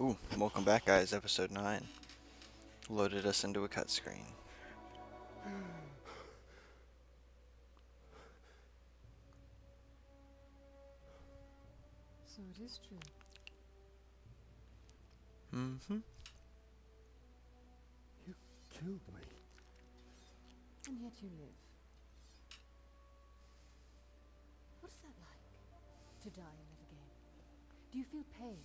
Ooh, welcome back guys, episode 9. Loaded us into a cutscreen. So it is true. Mm-hmm. You killed me. And yet you live. What is that like? To die and live again? Do you feel pain?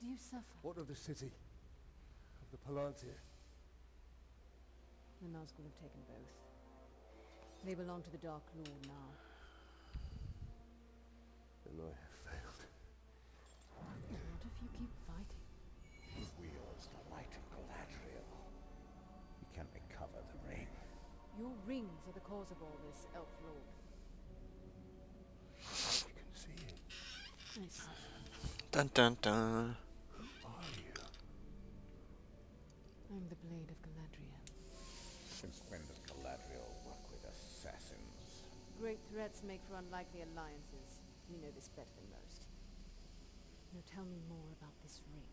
do you suffer? What of the city? Of the Palantir? The Nazgul have taken both. They belong to the Dark Lord now. Then I have failed. What if you keep fighting. He wields the light of Galadriel. He can recover the ring. Your rings are the cause of all this, Elf Lord. I can see it. I see. Dun dun dun. Great threats make for unlikely alliances. You know this better than most. Now tell me more about this ring.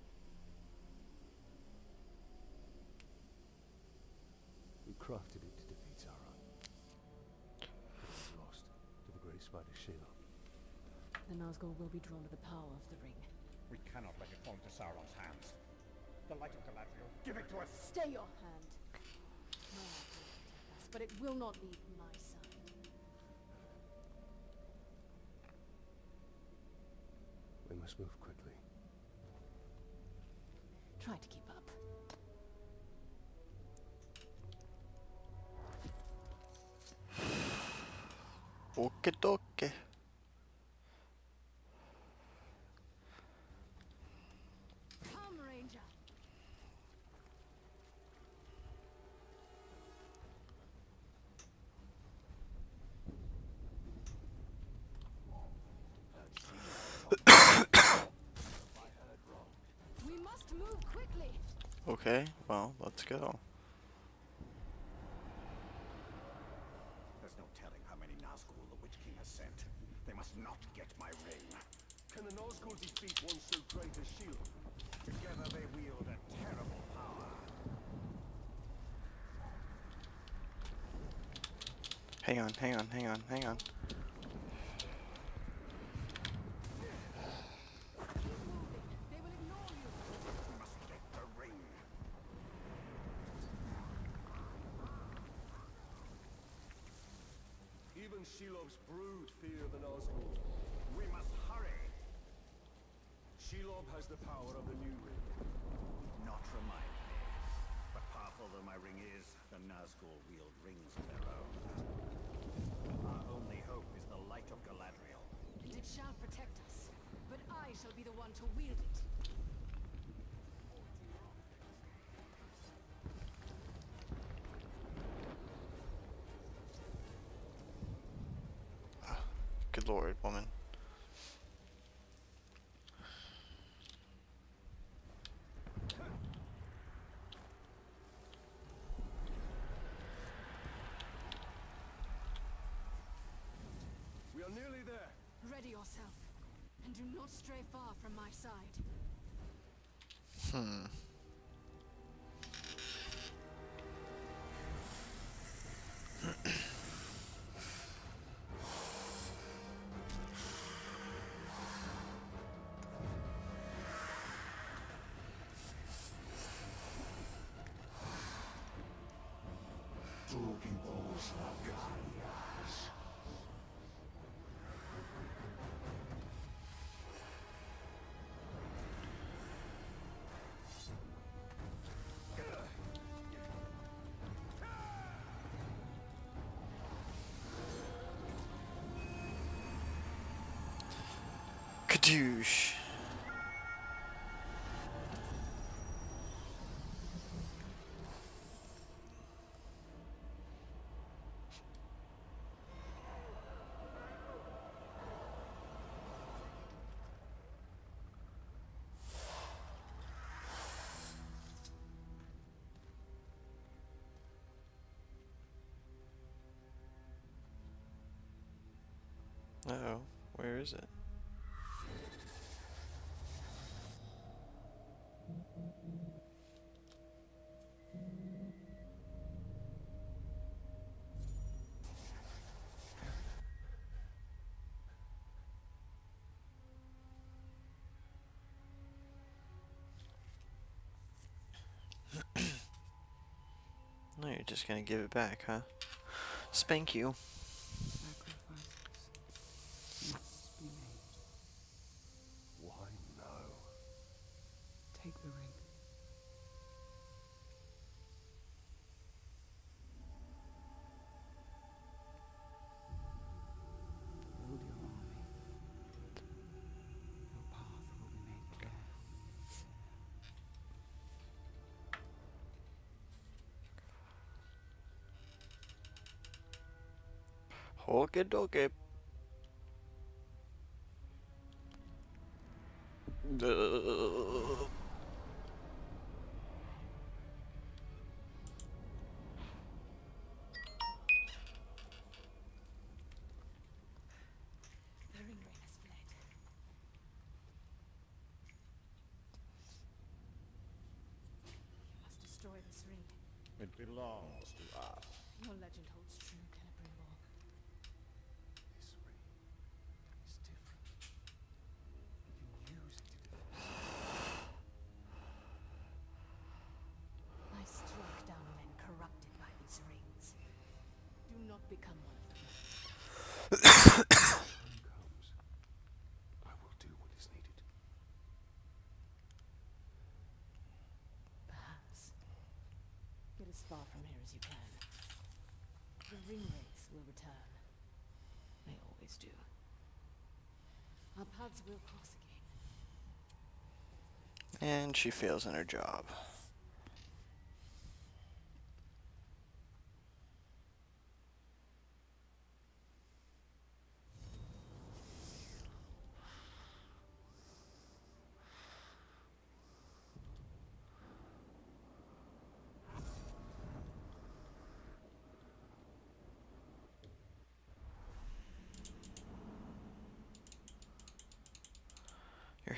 We crafted it to defeat Sauron. It was lost to the Grey Spider Shelob. The Nazgul will be drawn to the power of the ring. We cannot let it fall into Sauron's hands. The light of Galadriel, give it to us! Stay your hand! No, but it will not leave my side. must move quickly. Try to keep up. Okie dokie. Let's go. There's no telling how many Nazgul the Witch King has sent. They must not get my ring. Can the Nazgul defeat one so great as Shelob? Together they wield a terrible power. Hang on, hang on, hang on, hang on. Good lord, woman. We are nearly there. Ready yourself, and do not stray far from my side. Hmm. Kadoosh. You're just gonna give it back, huh? Spank you. This ring. It belongs to us. Your legend holds true, Celebrimbor. This ring is different. We can use it to defend. I strike down men corrupted by these rings. Do not become one of them. Time comes. I will do what is needed. Perhaps. Get as far from here as you can. The ring wraiths will return. They always do. Our paths will cross again. And she fails in her job.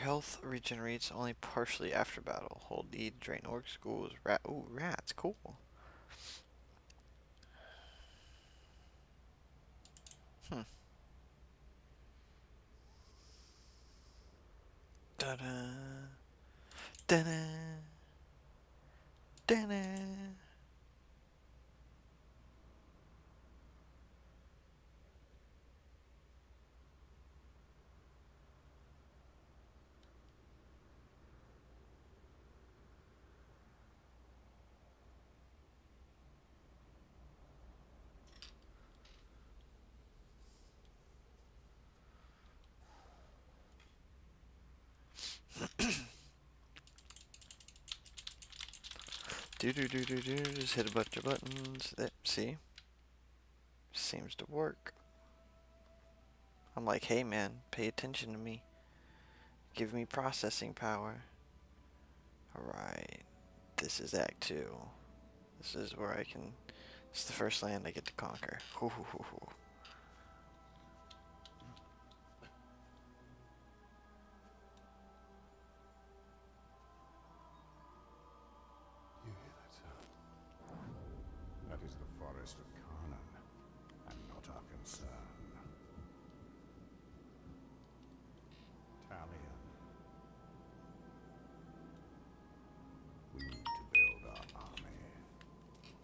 Health regenerates only partially after battle. Hold E drain orc schools. Rat. Ooh, rats. Cool. Hmm. Da da. Da da. Da da. Do do do do. Just hit a bunch of buttons. That see. Seems to work. I'm like, hey man, pay attention to me. Give me processing power. Alright. This is Act 2. This is where I can. This is the first land I get to conquer.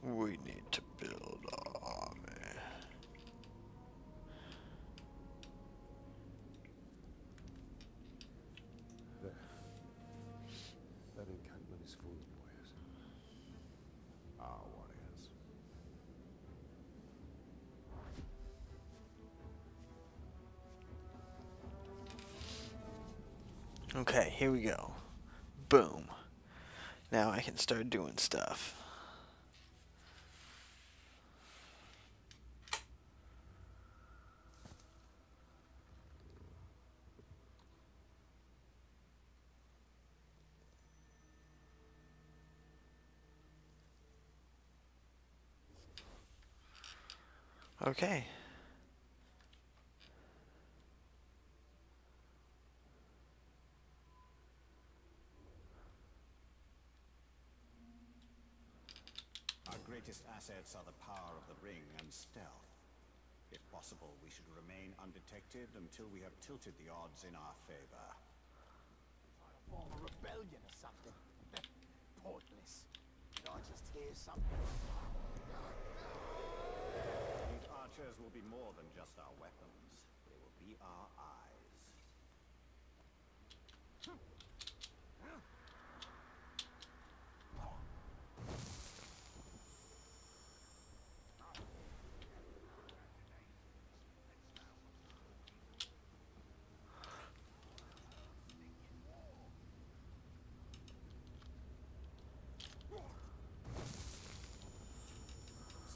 We need to build an army. That, that encampment is full of warriors. Our warriors. Okay, here we go. Boom. Now I can start doing stuff. Okay. Our greatest assets are the power of the ring and stealth. If possible, we should remain undetected until we have tilted the odds in our favor. form a rebellion or something. Pointless. Did I just hear something? Be more than just our weapons. They will be our eyes.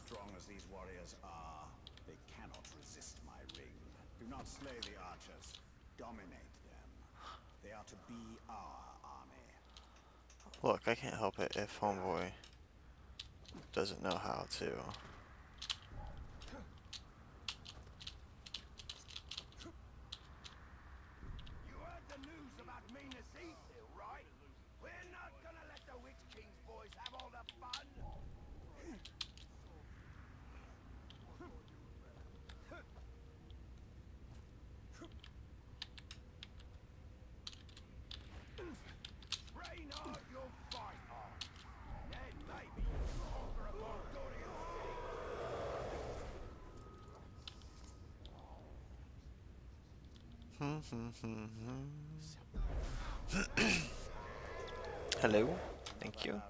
Strong as these warriors are, resist my ring. Do not slay the archers. Dominate them. They are to be our army. Look, I can't help it if Homeboy doesn't know how to. You heard the news about Minas Ithil, right? We're not gonna let the Witch King's boys have all the fun. Train hard, you'll fight hard. Then maybe you'll conquer a Mordorian city. Hello? Thank you. And then maybe you can conquer a Mordorian city. What? Did you?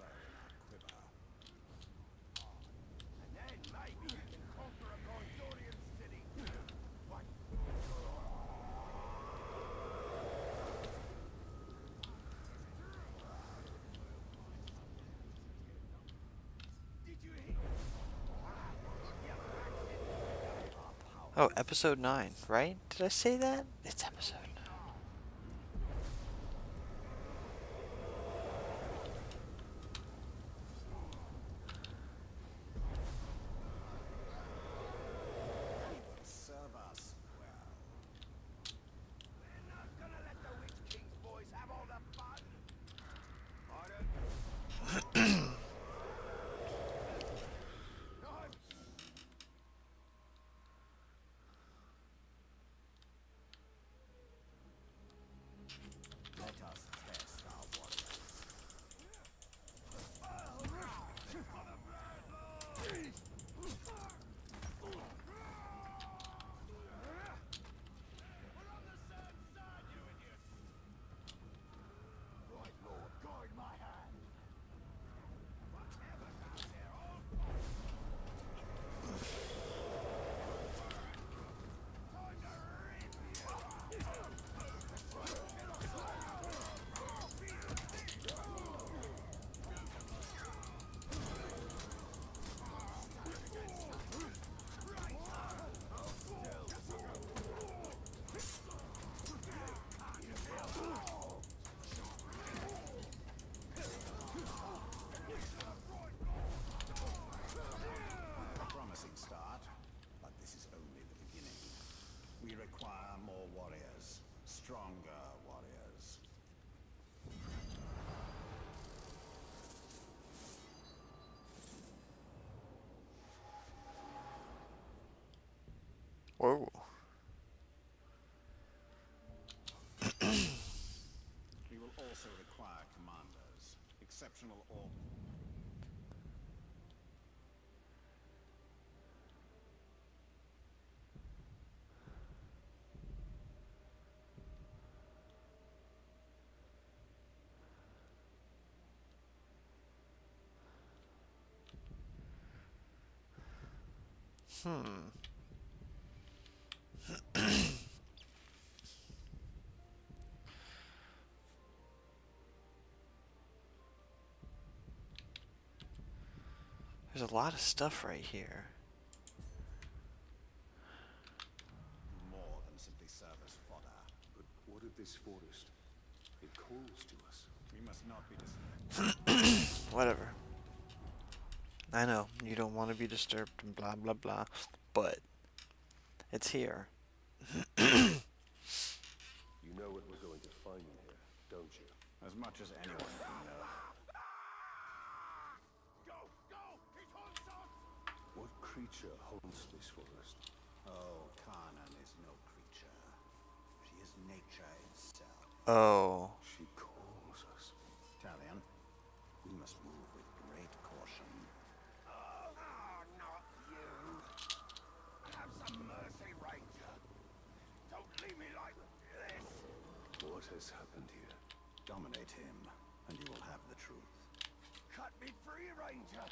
Oh, episode 9, right? Did I say that? It's episode exceptional or Hmm. There's a lot of stuff right here. more than simply serve as fodder. But what of this forest? It calls to us. We must not be distracted. Whatever. I know, you don't want to be disturbed and blah blah blah, but it's here. You know what we're going to find in here, don't you? As much as anyone creature holds this forest. Oh, Carnan is no creature. She is nature itself. Oh. She calls us. Talion, we must move with great caution. Oh, no, not you. Have some mercy, Ranger. Don't leave me like this. What has happened here? Dominate him, and you will have the truth. Cut me free, Ranger.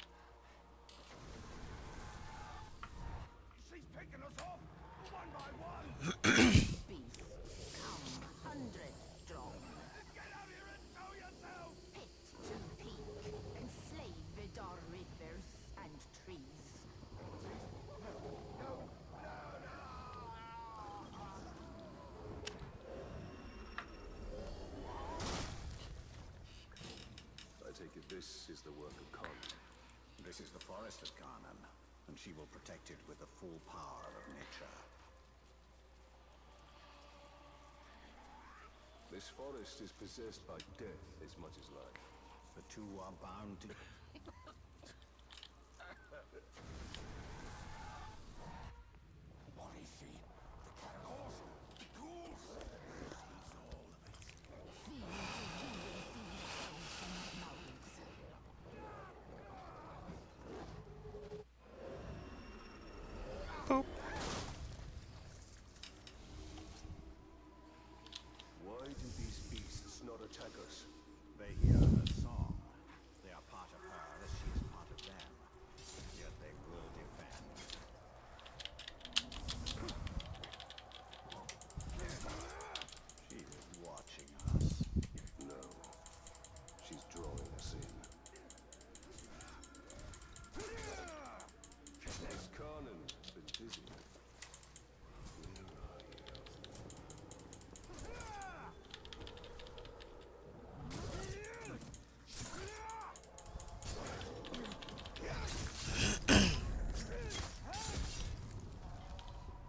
This is the work of Khan. This is the forest of Carnan, and she will protect it with the full power of nature. This forest is possessed by death as much as life. The two are bound to... what is she? The cat horse? The ghouls? She's all of it. Feed the human feed and mouths. Why do these beasts not attack us? They hear her song. They are part of her as she is part of them. Yet they will defend. She is watching us. No. She's drawing us in. Has Carnan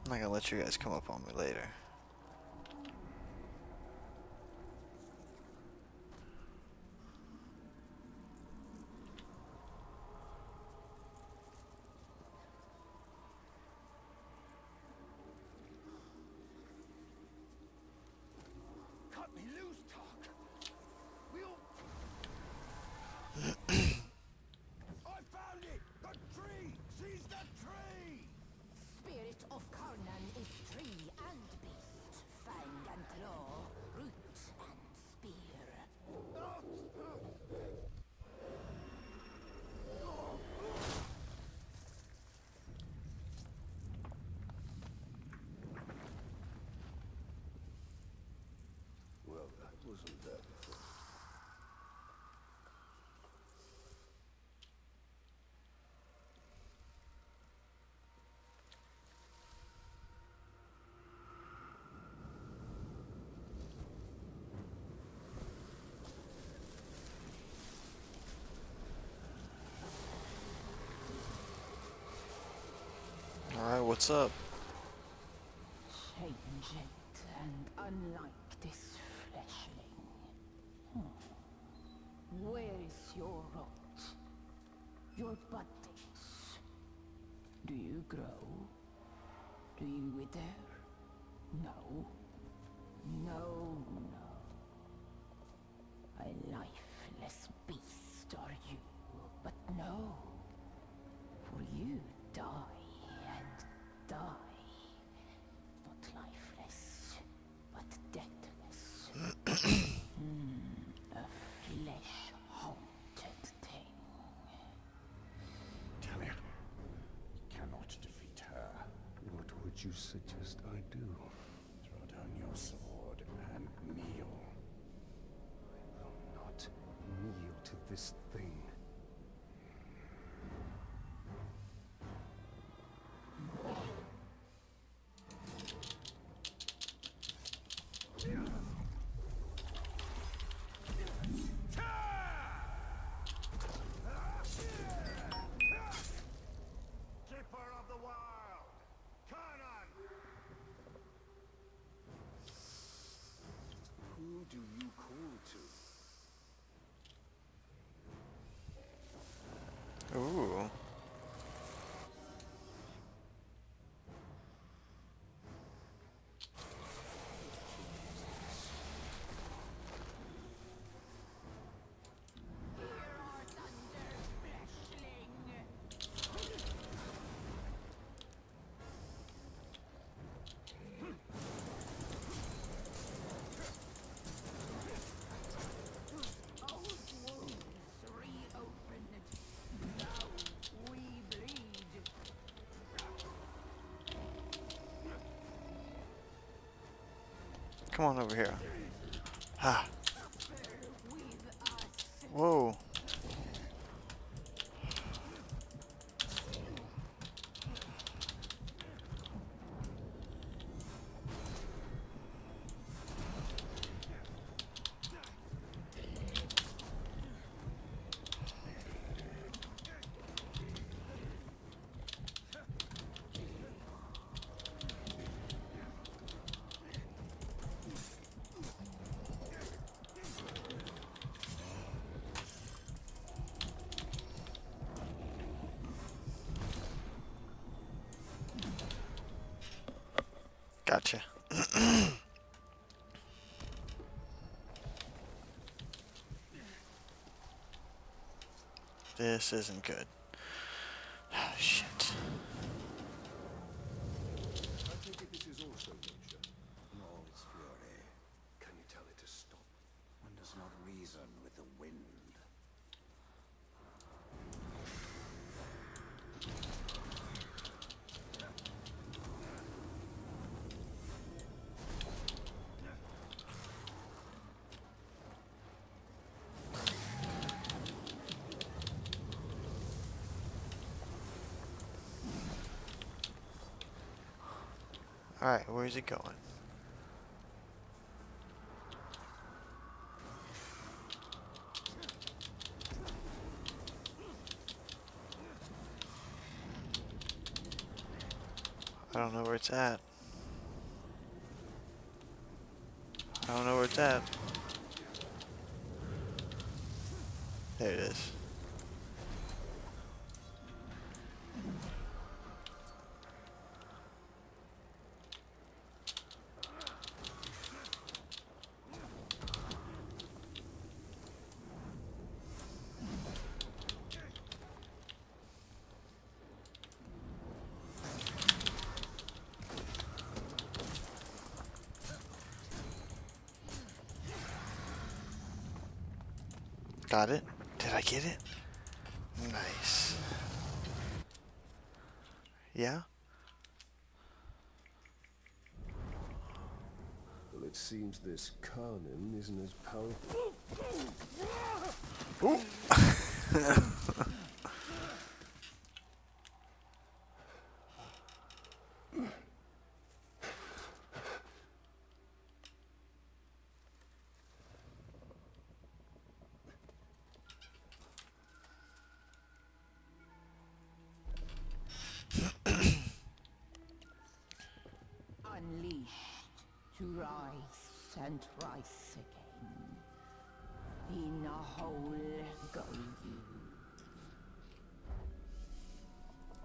I'm not gonna let you guys come up on me later. Cut me loose, Talk. We'll. I found it! The tree! She's the tree! Spirit of Carnan is tree and beast, fang and claw, root and spear. Well, that wasn't there before. Alright, what's up? Change it and unlike this fleshling. Hmm. Where is your rot? Your buddings? Do you grow? Do you wither? No. No, no. A lifeless beast are you, but no. For you die and die. Not lifeless, but deathless. Hmm, a flesh-haunted thing. Talion, cannot defeat her. What would you suggest I do? Throw down your sword and kneel. I will Not kneel to this thing. Do you Come on over here. Ah. Whoa. Gotcha. This isn't good. Shit. I take it this is also nature. In all its fury, Can you tell it to stop? one does not reason with the wind. Alright, where's it going? I don't know where it's at. I don't know where it's at. There it is. Got it? Did I get it? Nice. Yeah? Well, it seems this Carnan isn't as powerful. Unleashed to rise and rise again. In a hole go you.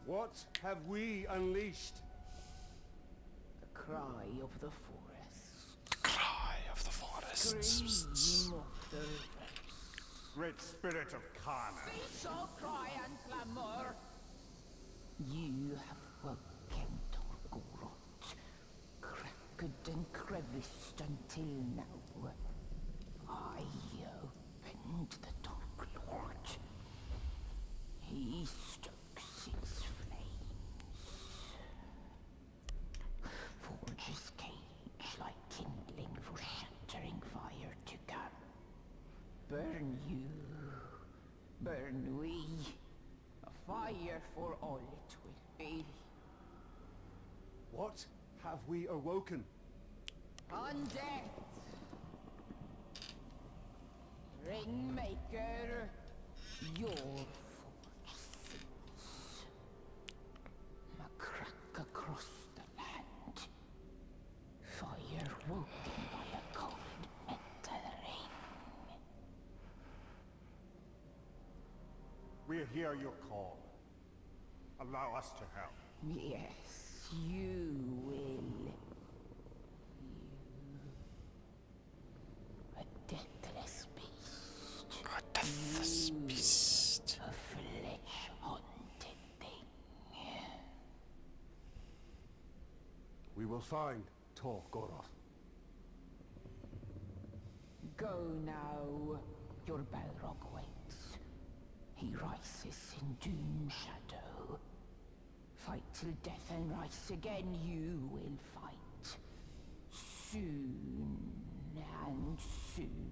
What have we unleashed? The cry of the forest. The Cry of the forest. Scream of the rest. Great spirit of Carnan. shall cry and clamor. You have woken Tar Goroth, cracked and until now. I opened the Dark Lord. He stokes its flames. Forges cage like kindling for shattering fire to come. Burn you, burn we, a fire for all it will be. What have we awoken? Undead! Ringmaker, your forge sits. A crack across the land. Fire woken by a cold metal ring. We hear your call. Allow us to help. Yes, you will. You. A deathless beast. A deathless beast. A flesh-haunted thing. We will find Tar Goroth. Go now. Your Balrog waits. He rises in doom shadow. Fight till death and rise again, you will fight. soon and soon,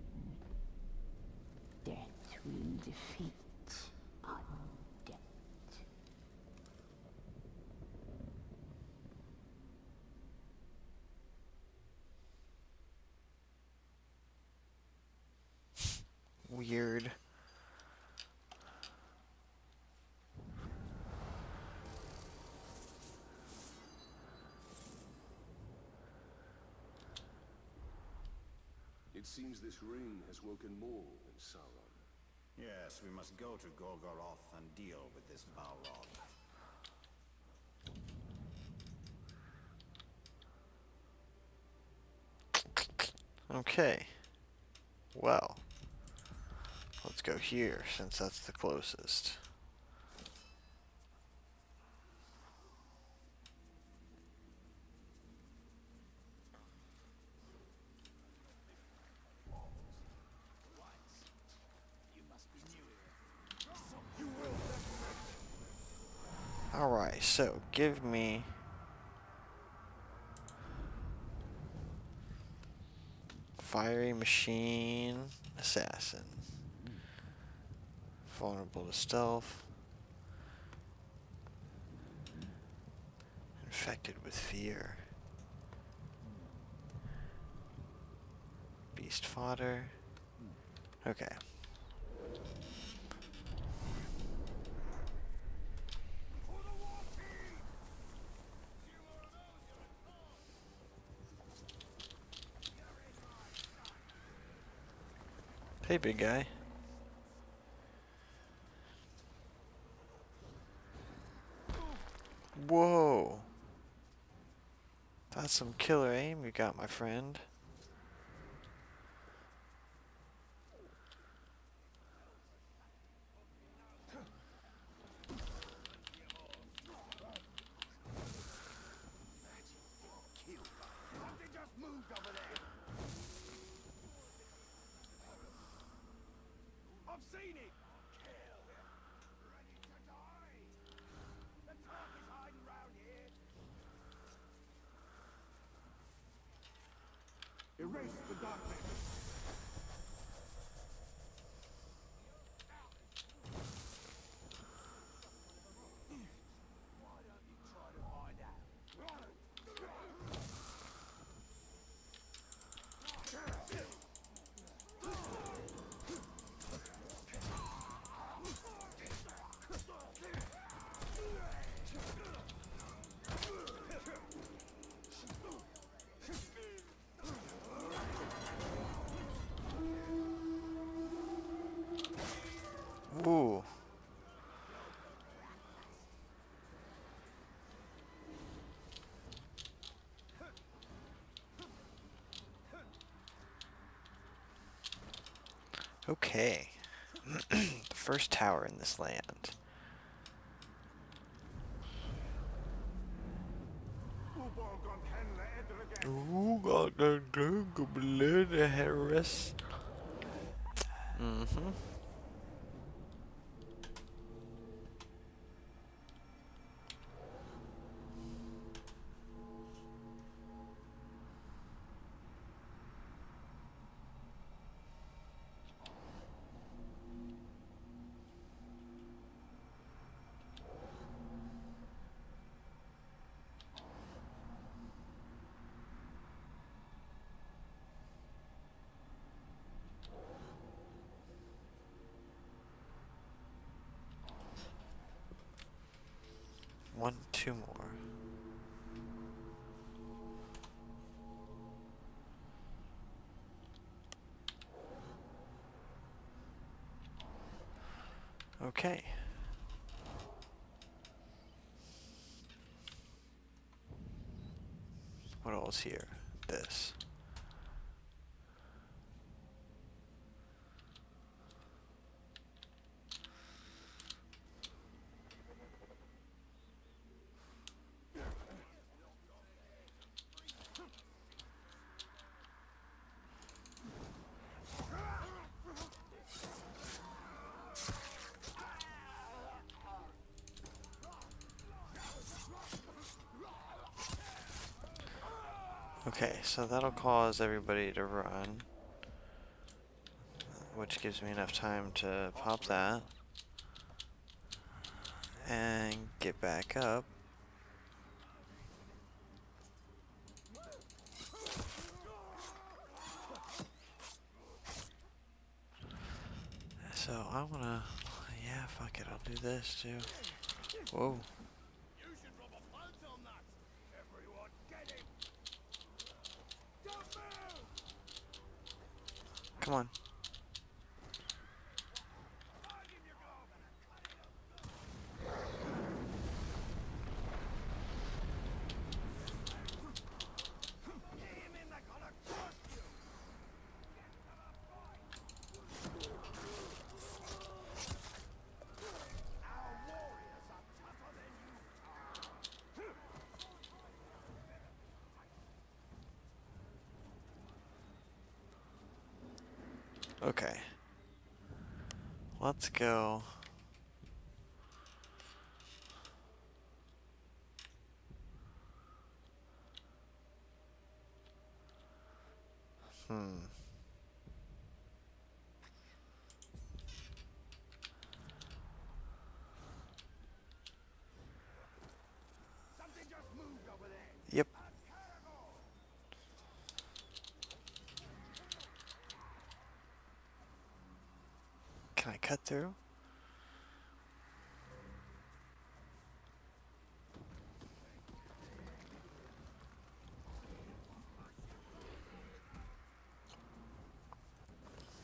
death will defeat undead. Weird. It seems this ring has woken more in Sauron. Yes, we must go to Golgoroth and deal with this Balrog. Okay. Well. Let's go here, since that's the closest. Alright, so give me Fiery Machine Assassin. Vulnerable to stealth. Infected with fear. Beast fodder. Okay. Hey, big guy. Whoa. That's some killer aim you got, my friend. Something just moved over there. I've seen it. Kill. Ready to die. The target is hiding round here. Erase the darkness. Why don't you try to find out? Ooh. Okay. the first tower in this land. Mm-hmm. One, two more. Okay. What else here? This. So that'll cause everybody to run. Which gives me enough time to pop that. And get back up. So I wanna, yeah, fuck it, I'll do this too. Whoa. You should rub a pulse on that. Everyone get him. Don't move. Come on. Okay. Let's go. Hmm. Something just moved over there. Yep. Can I cut through?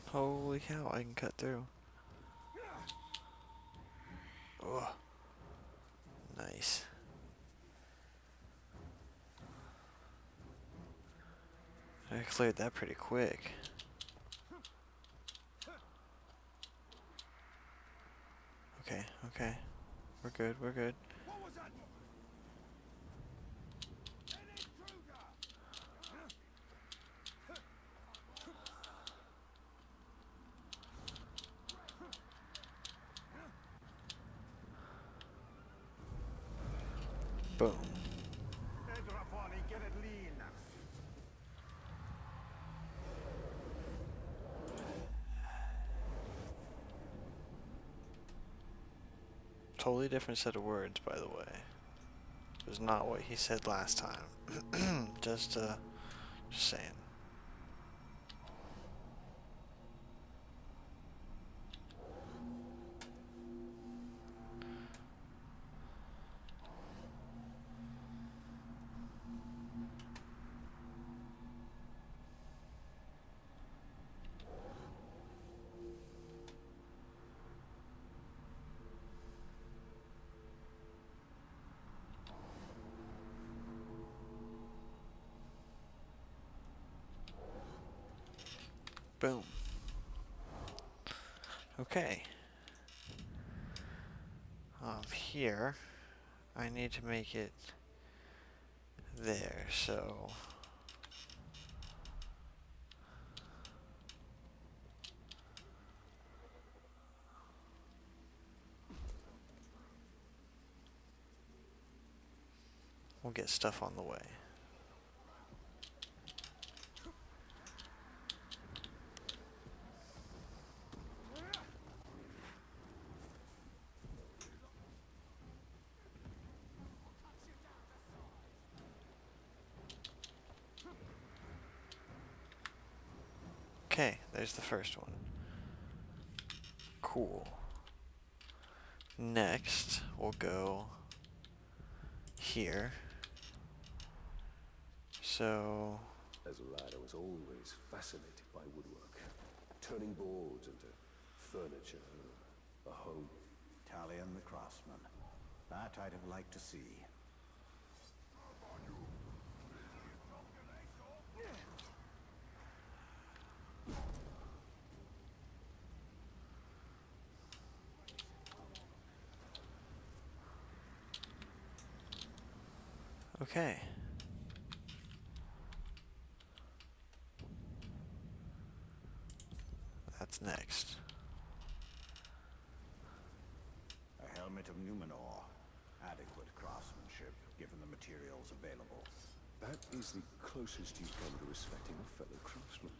Holy cow, I can cut through. Oh. Nice. I cleared that pretty quick. Okay, okay. We're good, we're good. Boom. Edrafani, get it lean. Totally different set of words, by the way. It was not what he said last time. just, uh, just saying. Boom. Okay. Um, here, I need to make it there, so... We'll get stuff on the way. Okay, there's the first one. Cool. Next, we'll go here. So, As a lad, I was always fascinated by woodwork. Turning boards into furniture, a home. Talion the craftsman. That I'd have liked to see. Okay. That's next. A helmet of Numenor. Adequate craftsmanship, given the materials available. That is the closest you come to respecting a fellow craftsman.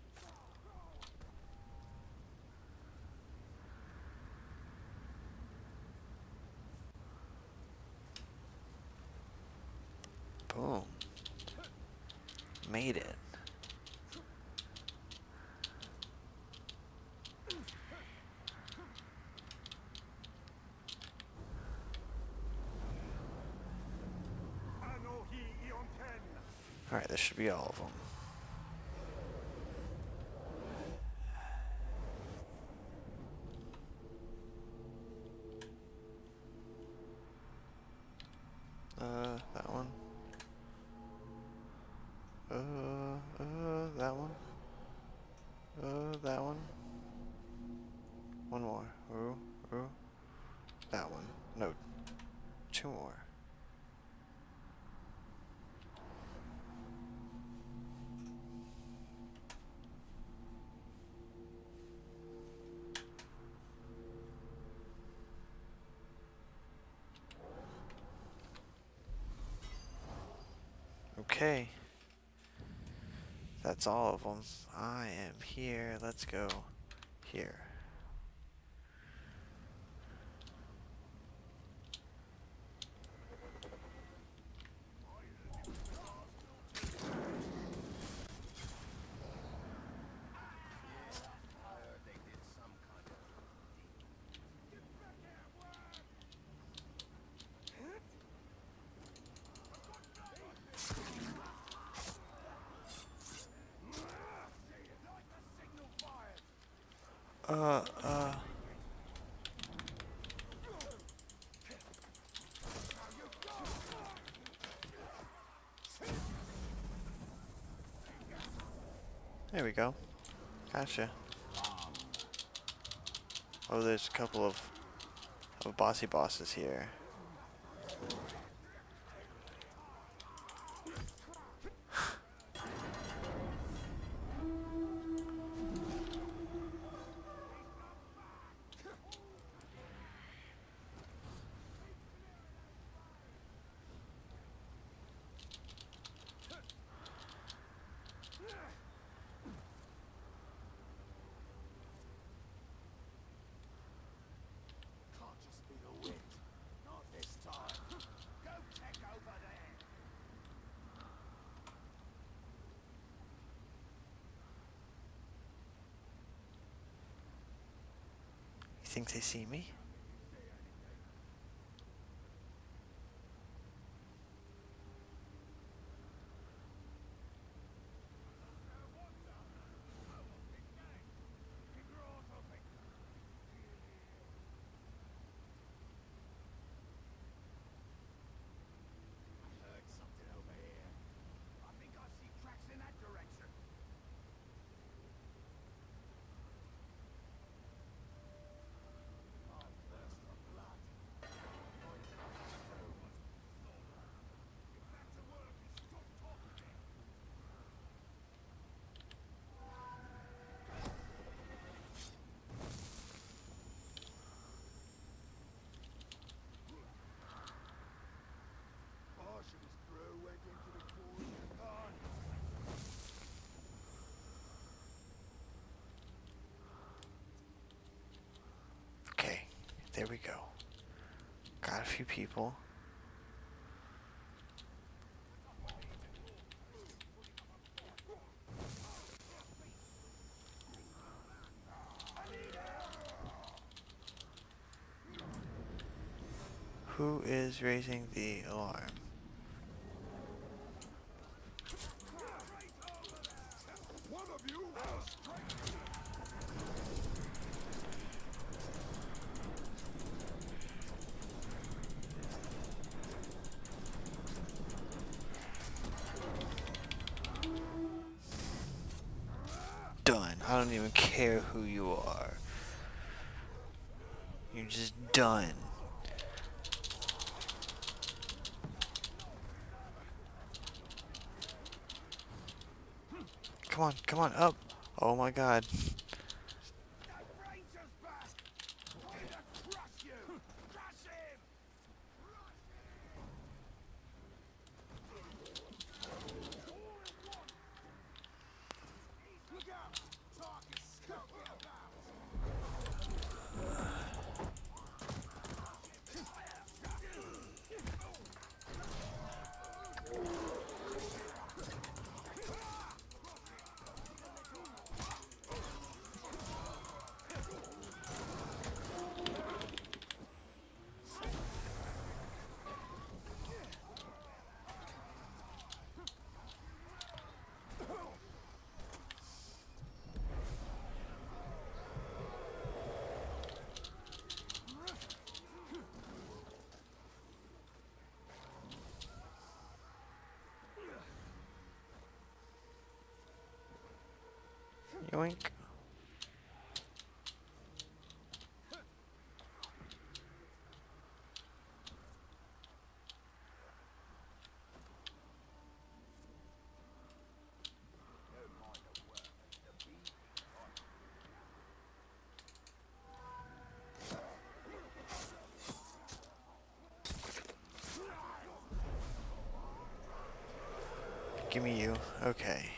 Boom. Made it. Alright, this should be all of them. Uh, that one. Uh, uh, that one. Uh, that one. One more. Ooh, ooh. That one. No. Two more. Okay. That's all of them. I am here. Let's go here. Uh, uh. There we go. Gotcha. Oh, there's a couple of, of bossy bosses here. Can't just be the wind. Not this time. Go check over there. You think they see me? Heard something over here. I think I see tracks in that direction. I thirst for blood. Get back to work and stop talking. Bosh and his crew went into the forge and gone. Okay, there we go. Got a few people. Who is raising the alarm? One of you will strike Done. I don't even care who you are. You're just done. Come on, come on, up. Oh my god. Give me you. Okay.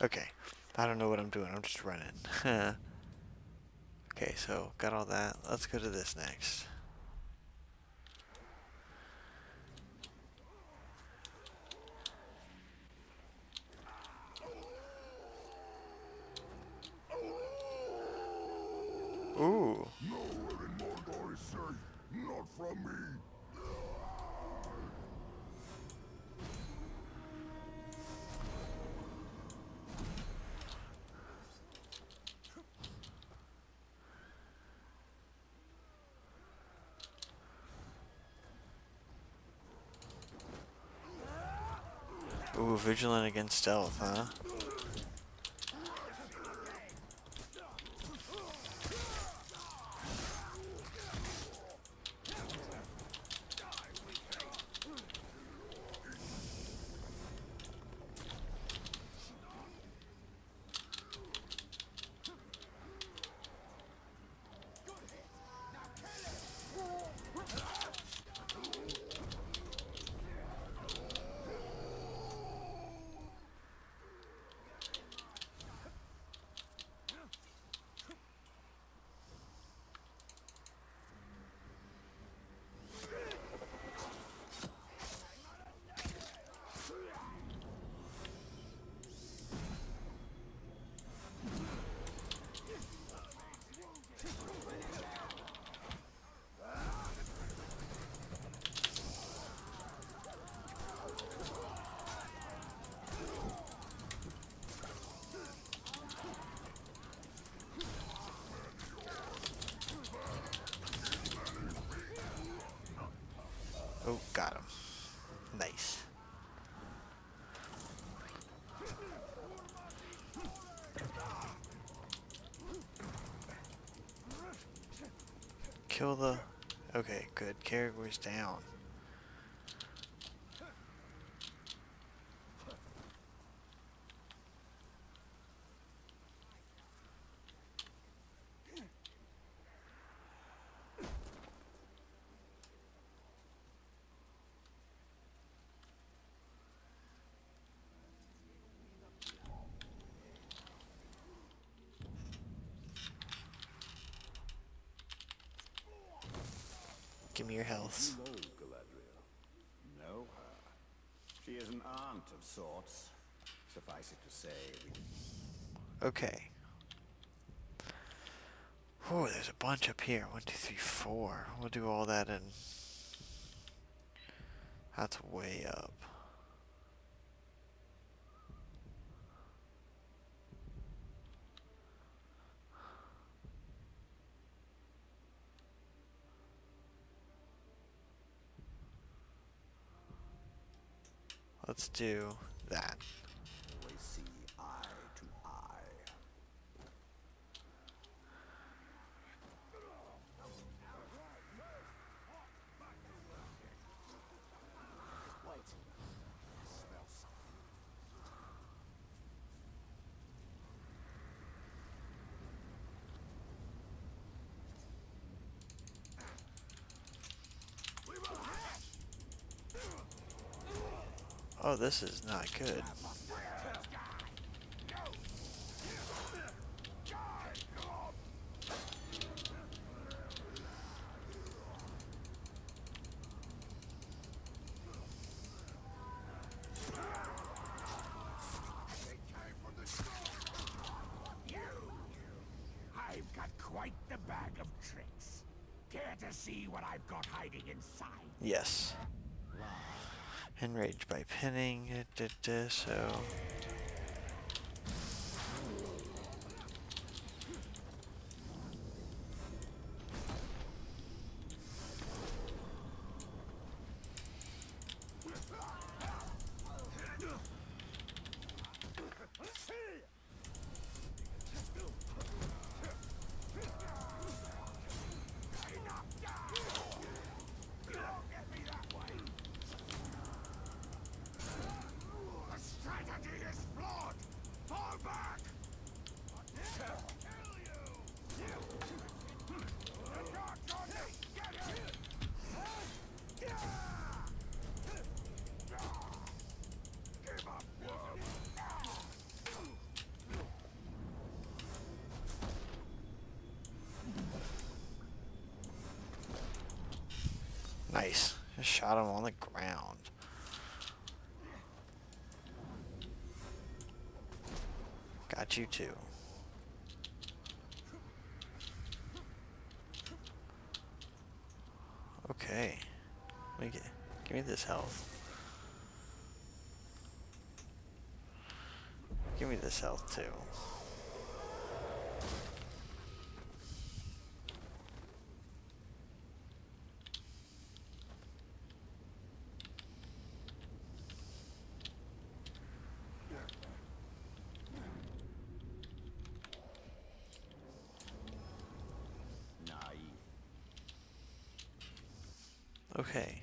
Okay. I don't know what I'm doing. I'm just running. okay, so got all that. Let's go to this next. Ooh. Nowhere in Mordor is safe. Not from me. Ooh, vigilant against stealth, huh? Oh, got him. Nice. Kill the... Okay, good. Caragor's down. Me. You know Galadriel. Know her. She is an aunt of sorts. Suffice it to say, Okay. Oh, there's a bunch up here. One, two, three, four. We'll do all that in. That's way up. Let's do that. always see eye to eye. Wait. I smell something. Oh, this is not good. I've got quite the bag of tricks. Care to see what I've got hiding inside? Yes. Enraged by pinning. so. The strategy is flawed! Fall back! Kill you! The dark on this! Get it! Give up, worm! Nice. Just shot him on the ground. Got you too. Okay. Let me get, give me this health. Give me this health too. Okay.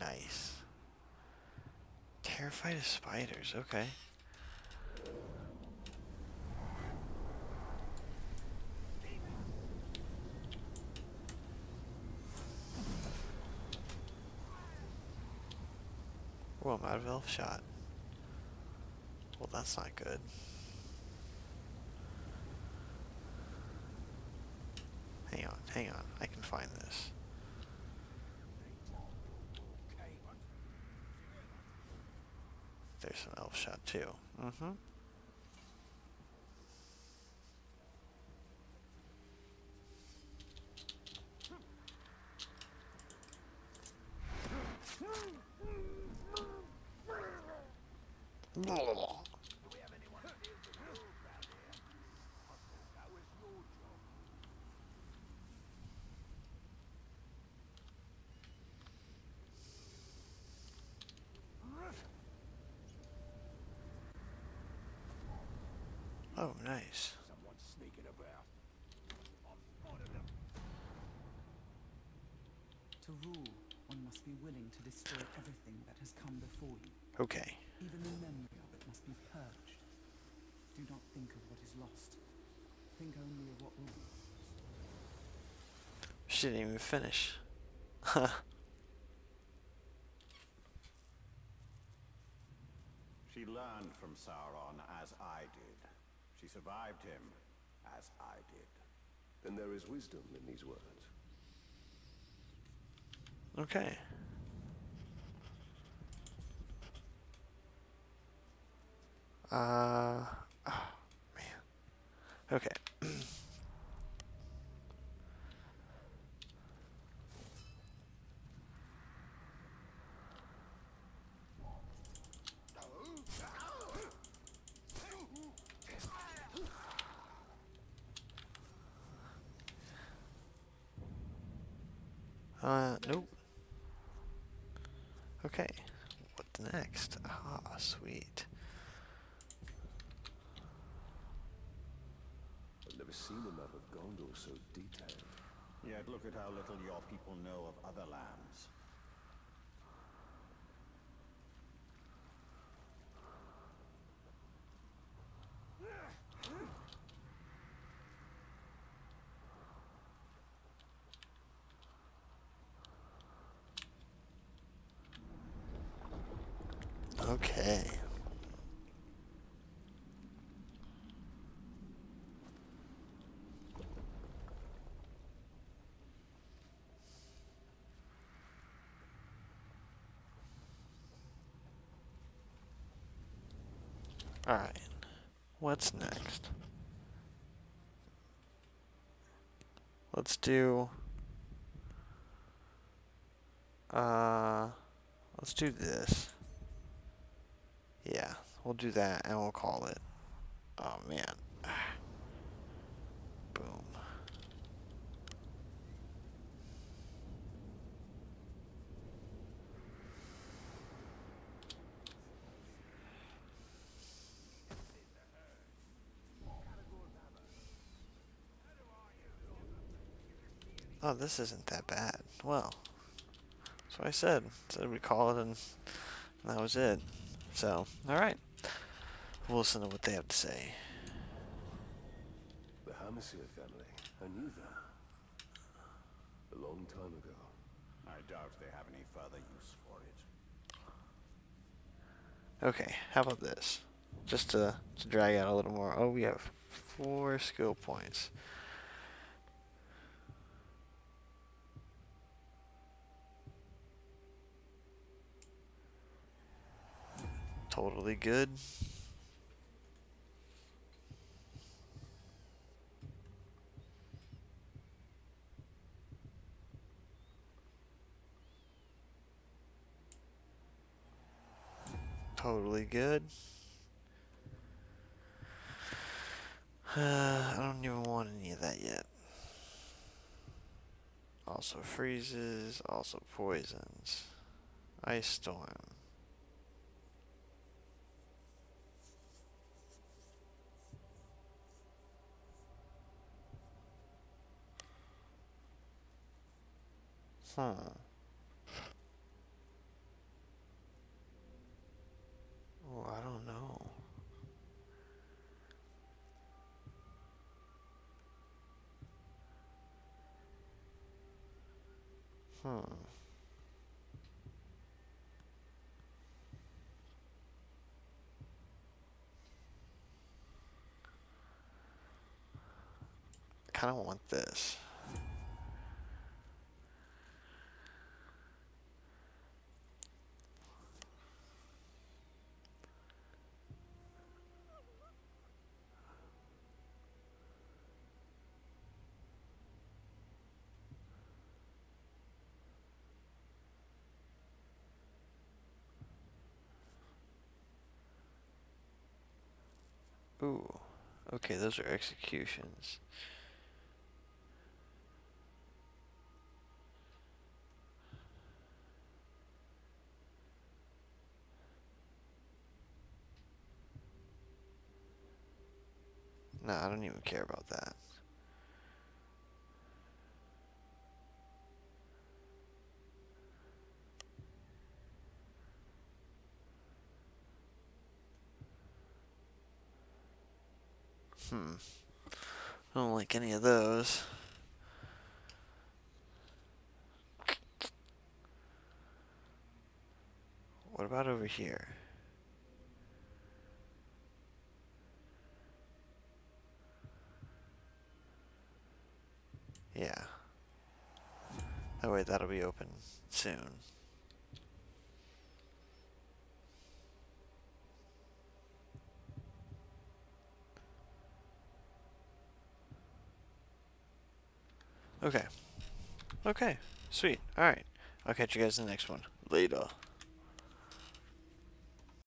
Nice. Terrified of spiders, okay. Oh, I'm out of elf shot. Well, that's not good. Hang on, hang on. I can find this. There's some elf shot too. Mm-hmm. Oh, nice. Someone's sneaking about. To rule, one must be willing to destroy everything that has come before you. Okay. Even the memory of it must be purged. Do not think of what is lost. Think only of what will be. She didn't even finish. She learned from Sauron as I did. She survived him as I did. Then there is wisdom in these words. okay. Uh, oh, man. Okay. Uh, nope. Okay. What's next? Ah, sweet. I've never seen a map of Gondor so detailed. Yet look at how little your people know of other lands. Okay. Alright. What's next? Let's do Uh, let's do this. We'll do that and we'll call it. Oh man. Boom. Oh, this isn't that bad. Well, what I said. Said we call it and that was it. So, alright. We'll listen to what they have to say. The Hammerseer family. I knew that. A long time ago. I doubt they have any further use for it. Okay, how about this? Just to, to drag out a little more. Oh, we have four skill points. Totally good. Totally good. Uh, I don't even want any of that yet. Also freezes, also poisons. Ice storm. Huh. I don't know. Hmm. I kind of want this. Ooh. Okay, those are executions. No, I don't even care about that. Hmm. I don't like any of those. What about over here? Yeah. That way that'll be open soon. Okay. Okay. Sweet. Alright. I'll catch you guys in the next one. Later.